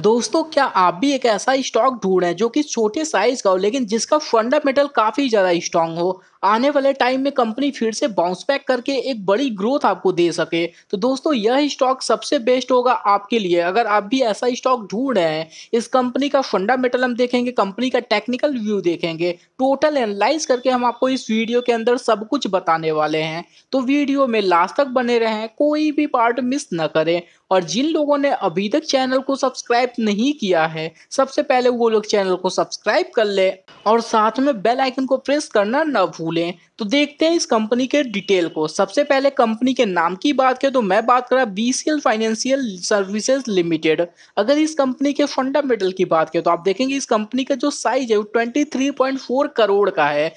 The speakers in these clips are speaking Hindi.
दोस्तों, क्या आप भी एक ऐसा स्टॉक ढूंढ रहे हैं जो कि छोटे साइज़ का हो, लेकिन जिसका फंडामेंटल काफ़ी ज़्यादा स्ट्रांग हो? आने वाले टाइम में कंपनी फिर से बाउंस बैक करके एक बड़ी ग्रोथ आपको दे सके। तो दोस्तों, यह स्टॉक सबसे बेस्ट होगा आपके लिए। अगर आप भी ऐसा स्टॉक ढूंढ रहे हैं, इस कंपनी का फंडामेंटल हम देखेंगे कंपनी का टेक्निकल व्यू देखेंगे। टोटल एनालाइज करके हम आपको इस वीडियो के अंदर सब कुछ बताने वाले हैं। तो वीडियो में लास्ट तक बने रहें, कोई भी पार्ट मिस न करें। और जिन लोगों ने अभी तक चैनल को सब्सक्राइब नहीं किया है, सबसे पहले वो लोग चैनल को सब्सक्राइब कर ले। और साथ में बेल आइकन को प्रेस करना न भूलें। तो देखते हैं इस कंपनी के डिटेल को। सबसे पहले कंपनी के नाम की बात करें तो मैं बात कर रहा बी फाइनेंशियल सर्विसेज़ लिमिटेड अगर इस कंपनी के फंडामेंटल की बात करें तो आप देखेंगे इस कंपनी का जो साइज़ है वो 23.4 करोड़ का है।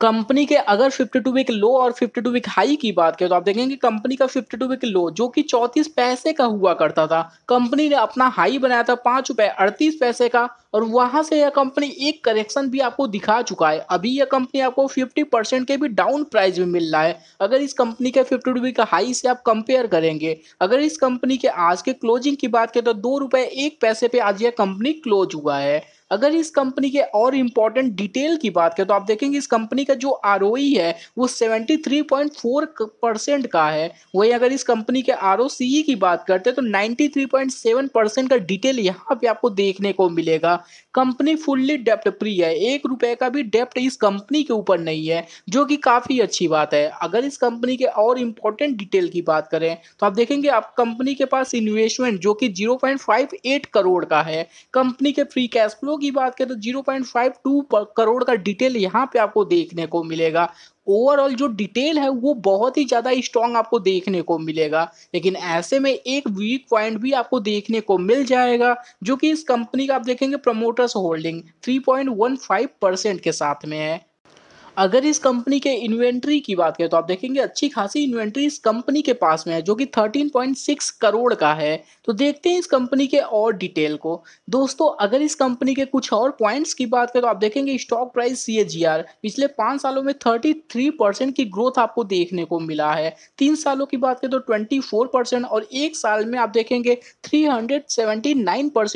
कंपनी के अगर 52 वीक लो और 52 वीक हाई की बात करें तो आप देखेंगे कंपनी का 52 वीक लो जो कि चौंतीस पैसे का हुआ करता था। कंपनी ने अपना हाई बनाया था पाँच रुपए अड़तीस पैसे का। और वहाँ से यह कंपनी एक करेक्शन भी आपको दिखा चुका है। अभी यह कंपनी आपको 50 परसेंट के भी डाउन प्राइस में मिल रहा है। अगर इस कंपनी के फिफ्टी रुपी का हाई से आप कंपेयर करेंगे, अगर इस कंपनी के आज के क्लोजिंग की बात करें तो दो रुपये एक पैसे पे आज यह कंपनी क्लोज हुआ है। अगर इस कंपनी के और इम्पोर्टेंट डिटेल की बात करें तो आप देखेंगे इस कंपनी का जो आर e है, वो 73.4 परसेंट का है। वही अगर इस कंपनी के आर e की बात करते हैं तो 93.7 परसेंट का डिटेल यहाँ पे आपको देखने को मिलेगा। कंपनी फुल्ली डेप्ट फ्री है। एक रुपए का भी डेप्ट इस कंपनी के ऊपर नहीं है, जो कि काफ़ी अच्छी बात है। अगर इस कंपनी के और इम्पोर्टेंट डिटेल की बात करें तो आप देखेंगे आप कंपनी के पास इन्वेस्टमेंट जो कि 0.58 करोड़ का है। कंपनी के फ्री कैश फ्लो की बात करें तो zero point five two crore का डिटेल यहाँ पे आपको देखने को मिलेगा। ओवरऑल जो डिटेल है, वो बहुत ही ज़्यादा स्ट्रांग आपको देखने को मिलेगा। लेकिन ऐसे में एक वीक पॉइंट भी आपको देखने को मिल जाएगा, जो कि इस कंपनी का आप देखेंगे प्रमोटर्स होल्डिंग 3.15 परसेंट के साथ में है। अगर इस कंपनी के इन्वेंट्री की बात करें तो आप देखेंगे अच्छी खासी इन्वेंट्री इस कंपनी के पास में है, जो कि 13.6 करोड़ का है। तो देखते हैं इस कंपनी के और डिटेल को। दोस्तों, अगर इस कंपनी के कुछ और पॉइंट्स की बात करें तो आप देखेंगे स्टॉक प्राइस सी पिछले पाँच सालों में थर्टी की ग्रोथ आपको देखने को मिला है। तीन सालों की बात करें तो ट्वेंटी और एक साल में आप देखेंगे थ्री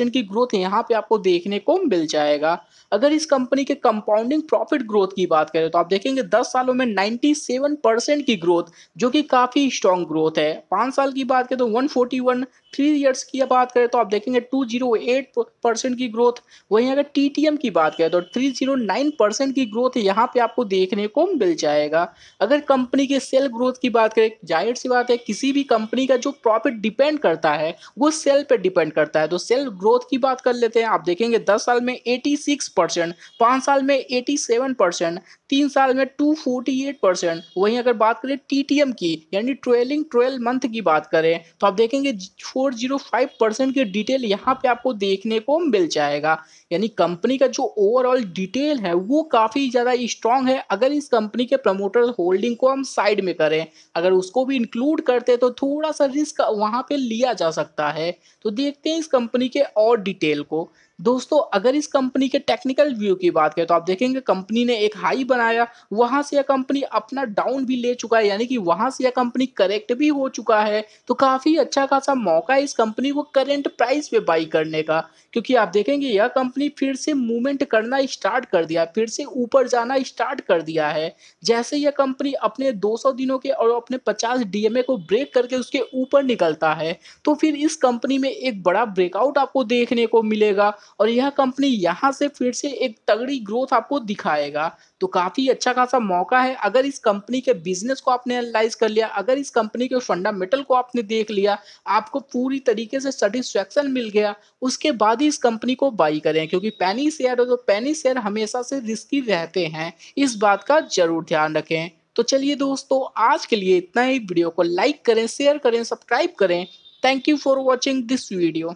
की ग्रोथ यहाँ पे आपको देखने को मिल जाएगा। अगर इस कंपनी के कंपाउंडिंग प्रॉफिट ग्रोथ की बात करें तो आप देखेंगे 10 सालों में 97 परसेंट की ग्रोथ जो कि काफ़ी स्ट्रॉन्ग ग्रोथ है। पाँच साल की बात करें तो 141 थ्री ईयर्स की बात करें तो आप देखेंगे 208 परसेंट की ग्रोथ वहीं अगर टीटीएम की बात करें तो 309 परसेंट की ग्रोथ यहाँ पे आपको देखने को मिल जाएगा। अगर कंपनी के सेल ग्रोथ की बात करें, ज़ाहिर सी बात है, किसी भी कंपनी का जो प्रॉफिट डिपेंड करता है, वो सेल पे डिपेंड करता है। तो सेल ग्रोथ की बात कर लेते हैं, आप देखेंगे दस साल में एटी परसेंट पाँच साल में एटी परसेंट तीन साल में 248 परसेंट वहीं अगर बात करें टीटीएम की, यानी ट्वेलिंग ट्वेल्व मंथ की बात करें तो आप देखेंगे 405 परसेंट की डिटेल यहाँ पे आपको देखने को मिल जाएगा। यानी कंपनी का जो ओवरऑल डिटेल है, वो काफ़ी ज़्यादा स्ट्रांग है। अगर इस कंपनी के प्रमोटर होल्डिंग को हम साइड में करें, अगर उसको भी इंक्लूड करते तो थोड़ा सा रिस्क वहाँ पे लिया जा सकता है। तो देखते हैं इस कंपनी के और डिटेल को। दोस्तों, अगर इस कंपनी के टेक्निकल व्यू की बात करें तो आप देखेंगे कंपनी ने एक हाई बनाया, वहाँ से यह कंपनी अपना डाउन भी ले चुका है, यानी कि वहाँ से यह कंपनी करेक्ट भी हो चुका है। तो काफ़ी अच्छा खासा मौका है इस कंपनी को करेंट प्राइस पे बाई करने का, क्योंकि आप देखेंगे यह कंपनी फिर से मूवमेंट करना स्टार्ट कर दिया, फिर से ऊपर जाना स्टार्ट कर दिया है। जैसे यह कंपनी अपने 200 दिनों के और अपने 50 डीएमए को ब्रेक करके उसके ऊपर निकलता है तो फिर इस कंपनी में एक बड़ा ब्रेकआउट आपको देखने को मिलेगा और यह कंपनी यहाँ से फिर से एक तगड़ी ग्रोथ आपको दिखाएगा। तो काफ़ी अच्छा खासा मौका है। अगर इस कंपनी के बिज़नेस को आपने एनालाइज कर लिया, अगर इस कंपनी के फंडामेंटल को आपने देख लिया, आपको पूरी तरीके से सेटिस्फैक्शन मिल गया, उसके बाद ही इस कंपनी को बाई करें। क्योंकि पैनी शेयर हो तो पैनी शेयर हमेशा से रिस्की रहते हैं। इस बात का ज़रूर ध्यान रखें। तो चलिए दोस्तों, आज के लिए इतना ही। वीडियो को लाइक करें शेयर करें सब्सक्राइब करें। Thank you for watching this video